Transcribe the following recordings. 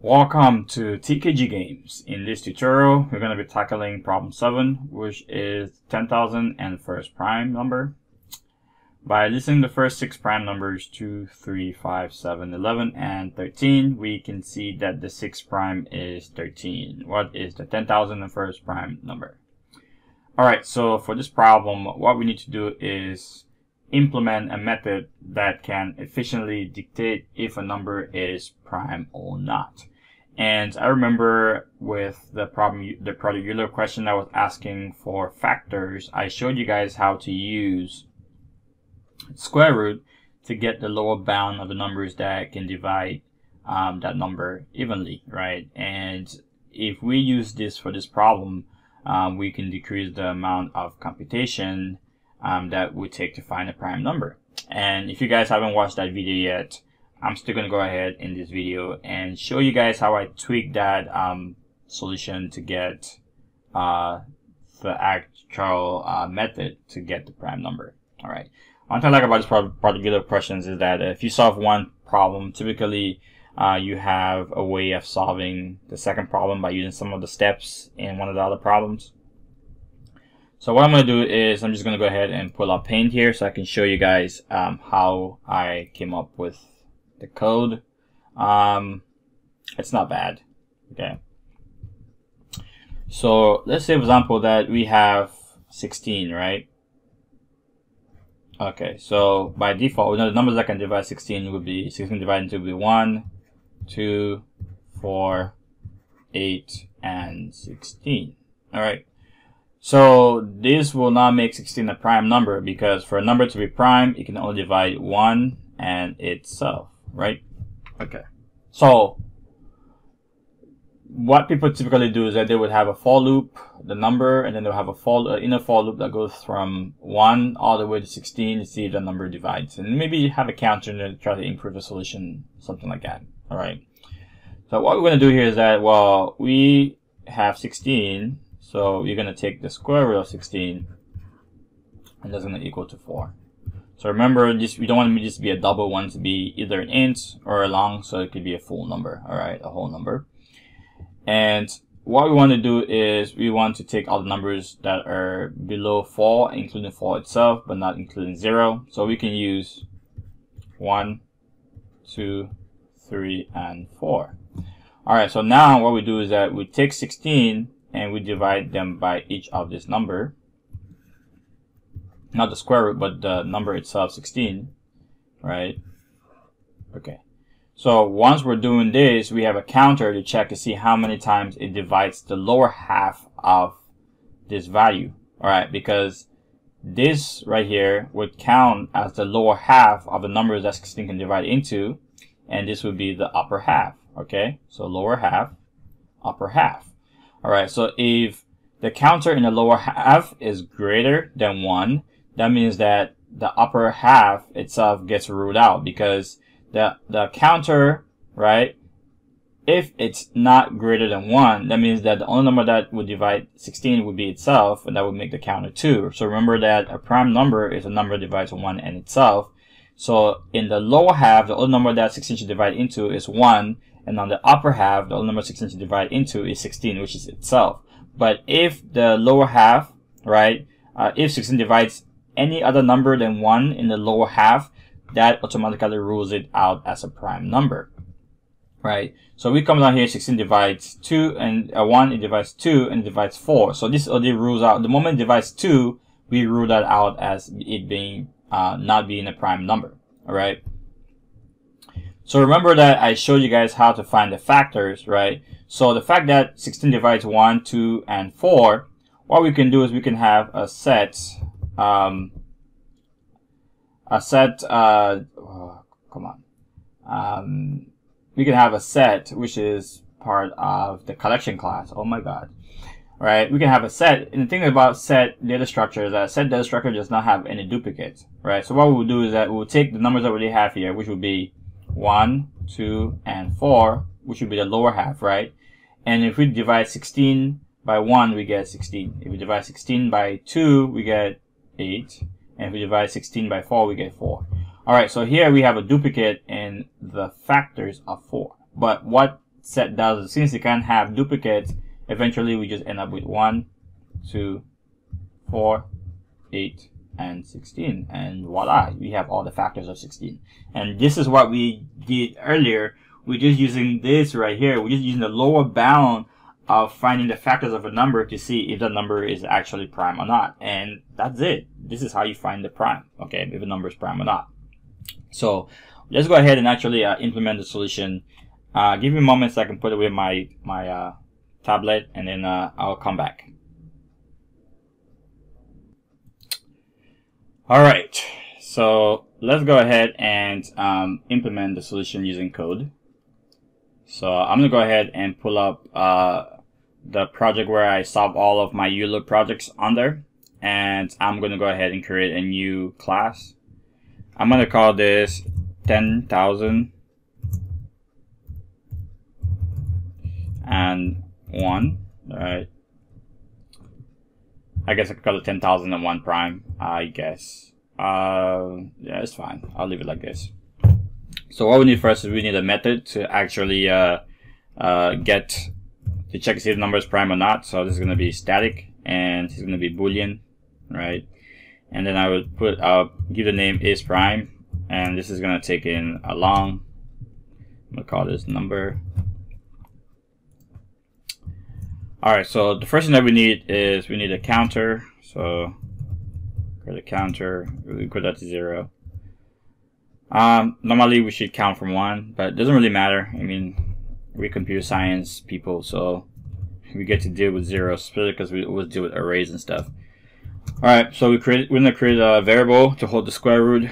Welcome to TKG Games. In this tutorial, we're going to be tackling problem 7, which is 10,000 and first prime number. By listing the first six prime numbers 2, 3, 5, 7, 11, and 13, we can see that the sixth prime is 13. What is the 10,000 and first prime number? Alright, so for this problem, what we need to do is implement a method that can efficiently dictate if a number is prime or not. And I remember with the problem, the Project Euler question I was asking for factors, I showed you guys how to use square root to get the lower bound of the numbers that can divide um, that number evenly, right? And if we use this for this problem, um, we can decrease the amount of computation um, that would take to find a prime number. And if you guys haven't watched that video yet, I'm still going to go ahead in this video and show you guys how I tweak that um, solution to get uh, the actual uh, method to get the prime number. All right. One thing I like about this particular questions is that if you solve one problem, typically uh, you have a way of solving the second problem by using some of the steps in one of the other problems. So what I'm going to do is I'm just going to go ahead and pull up Paint here so I can show you guys um, how I came up with the code. Um, it's not bad. Okay. So let's say, for example, that we have 16, right? Okay, so by default, we know the numbers that can divide 16 would be 16 divided into would be 1, 2, 4, 8, and 16. All right. So this will not make 16 a prime number because for a number to be prime, it can only divide 1 and itself, right? Okay. So what people typically do is that they would have a for loop, the number, and then they'll have a for, uh, inner for loop that goes from 1 all the way to 16 to see if the number divides. And maybe have a counter to try to improve the solution, something like that. All right. So what we're going to do here is that, well, we have 16 so you're going to take the square root of 16 and that's going to equal to 4. So remember, just we don't want this to just be a double, one to be either an int or a long, so it could be a full number, all right, a whole number. And what we want to do is we want to take all the numbers that are below 4, including 4 itself, but not including 0. So we can use 1, 2, 3, and 4. All right, so now what we do is that we take 16 and we divide them by each of this number. Not the square root, but the number itself, 16, right? Okay. So once we're doing this, we have a counter to check to see how many times it divides the lower half of this value. All right, because this right here would count as the lower half of the numbers that 16 can divide into, and this would be the upper half. Okay, so lower half, upper half. All right, so if the counter in the lower half is greater than one, that means that the upper half itself gets ruled out because the, the counter, right, if it's not greater than 1, that means that the only number that would divide 16 would be itself, and that would make the counter 2. So remember that a prime number is a number that divides 1 and itself. So in the lower half, the only number that 16 should divide into is 1, and on the upper half, the only number 16 to divide into is 16, which is itself. But if the lower half, right, uh, if 16 divides any other number than 1 in the lower half, that automatically rules it out as a prime number, right? So we come down here, 16 divides 2, and uh, 1, it divides 2, and divides 4. So this already rules out, the moment it divides 2, we rule that out as it being, uh, not being a prime number, all right? So remember that I showed you guys how to find the factors, right? So the fact that 16 divides 1, 2, and 4, what we can do is we can have a set, um, a set, uh, oh, come on. Um, we can have a set which is part of the collection class. Oh my god. Right? We can have a set. And the thing about set data structure is that set data structure does not have any duplicates. Right? So what we will do is that we'll take the numbers that we have here, which will be 1, 2, and 4, which would be the lower half, right? And if we divide 16 by 1, we get 16. If we divide 16 by 2, we get 8. And if we divide 16 by 4, we get 4. Alright, so here we have a duplicate in the factors of 4. But what set does, since you can't have duplicates, eventually we just end up with 1, 2, 4, 8, and 16. And voila, we have all the factors of 16. And this is what we did earlier. We're just using this right here. We're just using the lower bound of finding the factors of a number to see if the number is actually prime or not. And that's it. This is how you find the prime, okay, if a number is prime or not. So let's go ahead and actually uh, implement the solution. Uh, give me a moment so I can put away my, my uh, tablet and then uh, I'll come back. All right, so let's go ahead and um, implement the solution using code. So I'm gonna go ahead and pull up uh, the project where I solve all of my Euler projects there. And I'm gonna go ahead and create a new class. I'm gonna call this 10,000 and one, all right? I guess I could call it 10,001 prime, I guess. Uh, yeah, it's fine. I'll leave it like this. So what we need first is we need a method to actually uh, uh, get to check to see if the number is prime or not. So this is going to be static and it's going to be boolean, right? And then I would put uh, give the name is prime, and this is going to take in a long. I'm going to call this number Alright, so the first thing that we need is we need a counter. So create a counter, we put that to zero. Um, normally we should count from one, but it doesn't really matter. I mean, we're computer science people, so we get to deal with zeros, especially because we always deal with arrays and stuff. Alright, so we create, we're gonna create a variable to hold the square root,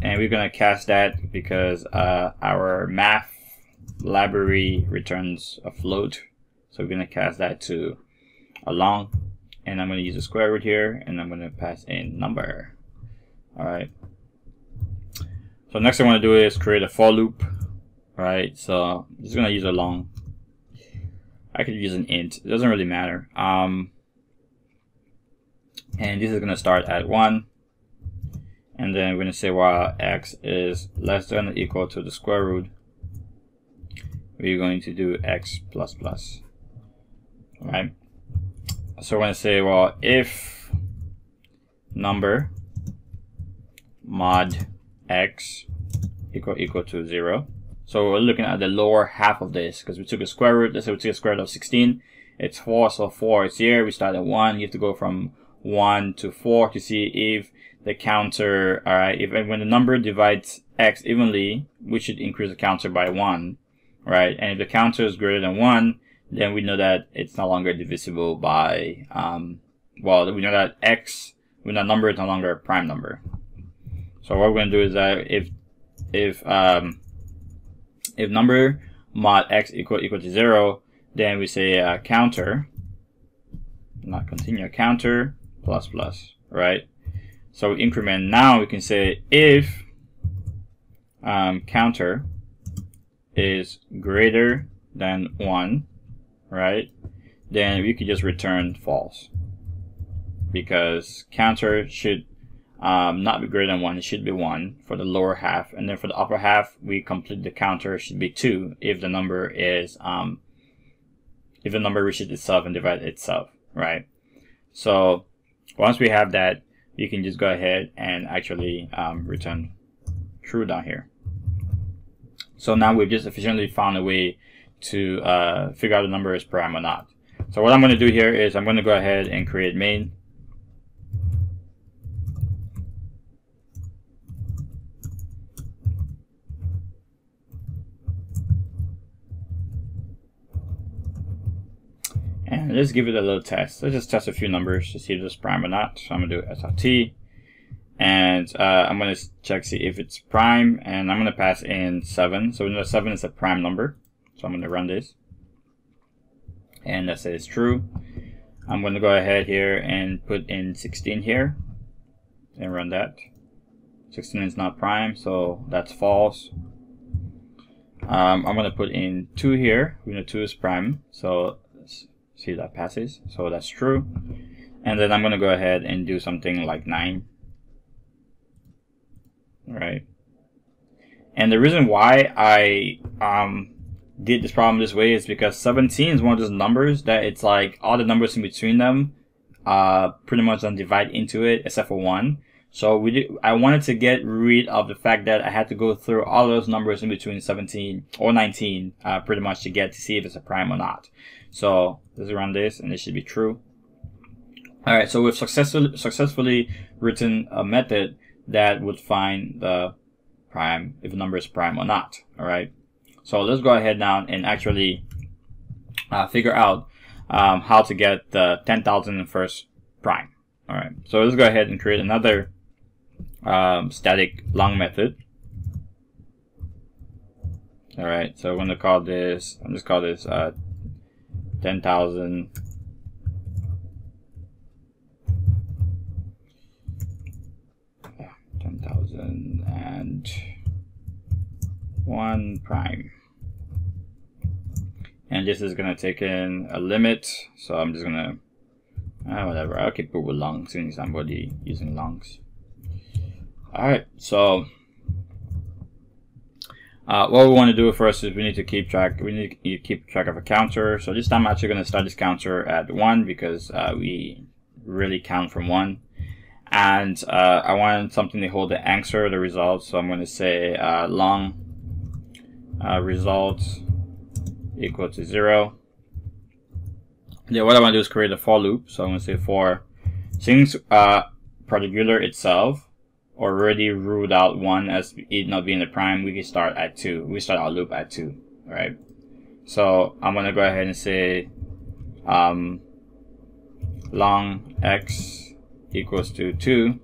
and we're gonna cast that because uh, our math library returns a float so we're going to cast that to a long, and I'm going to use a square root here, and I'm going to pass in number. All right. So next I want to do is create a for loop. Right. So I'm just going to use a long. I could use an int. It doesn't really matter. Um, and this is going to start at 1. And then we're going to say while x is less than or equal to the square root, we're going to do x plus plus right? So we're going to say, well, if number mod x equal equal to 0. So we're looking at the lower half of this because we took a square root. Let's say we took a square root of 16. It's 4, so 4 is here. We start at 1. You have to go from 1 to 4 to see if the counter, alright, if when the number divides x evenly, we should increase the counter by 1, right? And if the counter is greater than 1, then we know that it's no longer divisible by, um, well, we know that x, when that number is no longer a prime number. So what we're going to do is that if, if, um, if number mod x equal equal to zero, then we say uh, counter, not continue, counter plus plus, right? So we increment now we can say if um, counter is greater than one, right, then we could just return false because counter should um, not be greater than 1, it should be 1 for the lower half. And then for the upper half, we complete the counter should be 2 if the number is, um, if the number reaches itself and divides itself, right? So once we have that, you can just go ahead and actually um, return true down here. So now we've just efficiently found a way to uh, figure out the number is prime or not. So what I'm going to do here is I'm going to go ahead and create main. And let's give it a little test. Let's just test a few numbers to see if it's prime or not. So I'm going to do SRT. And uh, I'm going to check see if it's prime. And I'm going to pass in 7. So we know 7 is a prime number. So I'm going to run this. And that says true. I'm going to go ahead here and put in 16 here and run that. 16 is not prime, so that's false. Um, I'm going to put in 2 here. We know 2 is prime, so see that passes. So that's true. And then I'm going to go ahead and do something like 9. All right. And the reason why I um, did this problem this way is because 17 is one of those numbers that it's like all the numbers in between them uh pretty much don't divide into it except for one. So we did, I wanted to get rid of the fact that I had to go through all those numbers in between 17 or 19 uh, pretty much to get to see if it's a prime or not. So let's run this and it should be true. Alright, so we've successfully, successfully written a method that would find the prime, if a number is prime or not. Alright, so let's go ahead now and actually uh, figure out um, how to get the 10,001st prime. Alright, so let's go ahead and create another um, static long method. Alright, so I'm to call this, I'm just call this uh, 10,000 10,000 and one prime. And this is going to take in a limit. So I'm just going to, ah, whatever. I'll keep it with long since already using longs. Alright, so uh, what we want to do first is we need to keep track, we need to keep track of a counter. So this time I'm actually going to start this counter at 1 because uh, we really count from 1 and uh, I want something to hold the answer, the results. So I'm going to say uh, long uh, results equal to zero. Yeah, what I want to do is create a for loop. So I'm going to say for since uh, particular itself already ruled out one as it not being the prime, we can start at two. We start our loop at two, right? So I'm going to go ahead and say um, long x equals to 2,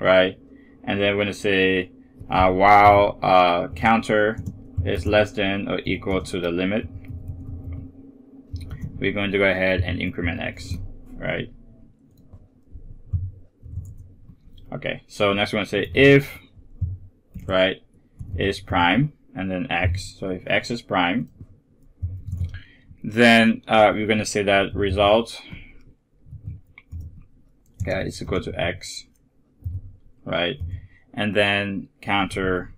right? And then we're going to say uh, while uh, counter is less than or equal to the limit, we're going to go ahead and increment x, right? Okay, so next we're going to say if, right, is prime, and then x. So if x is prime, then uh, we're going to say that result is equal to x, right? And then counter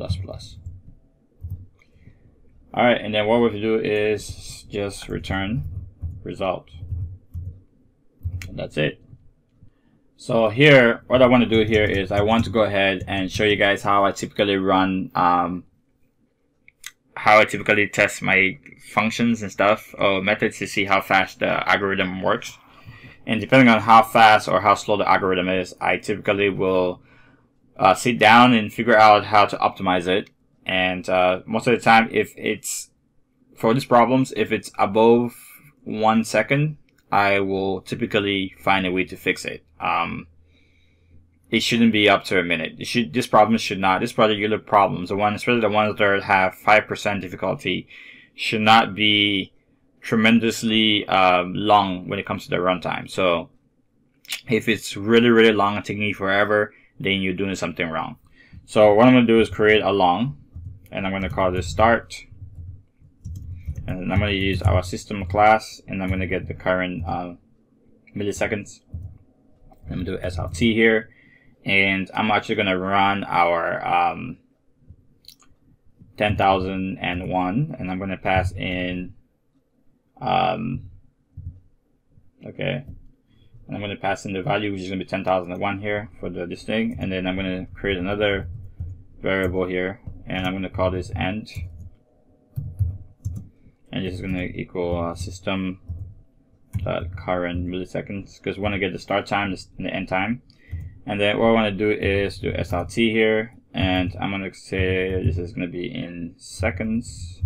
plus plus. All right, and then what we have to do is just return result. And that's it. So here, what I want to do here is I want to go ahead and show you guys how I typically run, um, how I typically test my functions and stuff or methods to see how fast the algorithm works. And depending on how fast or how slow the algorithm is, I typically will uh, sit down and figure out how to optimize it. And uh, most of the time, if it's for these problems, if it's above one second, I will typically find a way to fix it. Um, it shouldn't be up to a minute. It should, this problem should not, this particular problems, the one, especially the ones that have 5% difficulty, should not be tremendously um, long when it comes to the runtime. So if it's really, really long and taking forever, then you're doing something wrong. So what I'm going to do is create a long, and I'm going to call this start. And I'm going to use our system class, and I'm going to get the current uh, milliseconds. I'm going to do SLT here, and I'm actually going to run our um, 10,001, and I'm going to pass in um, okay. And I'm going to pass in the value, which is going to be 10,001 here for the this thing. And then I'm going to create another variable here. And I'm going to call this end. And this is going to equal uh, system dot current milliseconds because we want to get the start time and the end time. And then what I want to do is do SRT here. And I'm going to say this is going to be in seconds.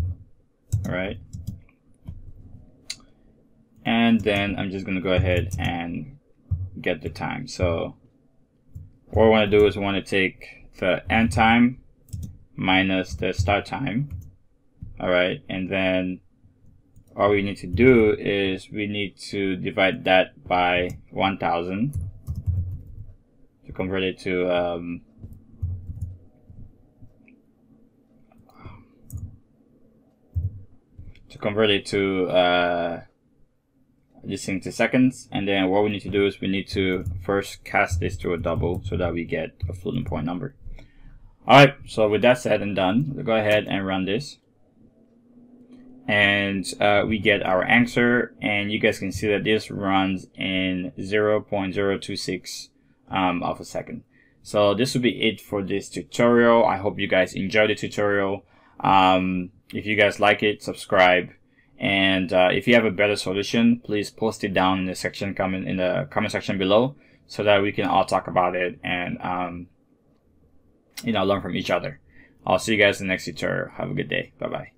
All right and then I'm just gonna go ahead and get the time. So what I want to do is I want to take the end time minus the start time. Alright and then all we need to do is we need to divide that by 1000 to convert it to um, to convert it to uh, this into seconds and then what we need to do is we need to first cast this to a double so that we get a floating point number Alright, so with that said and done, we'll go ahead and run this. And uh, we get our answer, and you guys can see that this runs in 0.026 um, of a second. So this will be it for this tutorial. I hope you guys enjoyed the tutorial. Um, if you guys like it, subscribe. And uh, if you have a better solution, please post it down in the section comment in the comment section below so that we can all talk about it and um, you know learn from each other. I'll see you guys in the next tutorial. Have a good day. Bye bye.